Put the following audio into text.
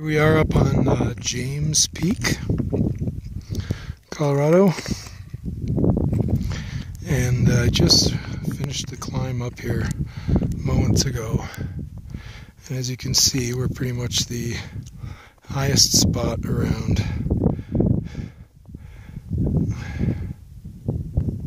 Here we are up on uh, James Peak, Colorado, and I uh, just finished the climb up here moments ago. And as you can see, we're pretty much the highest spot around.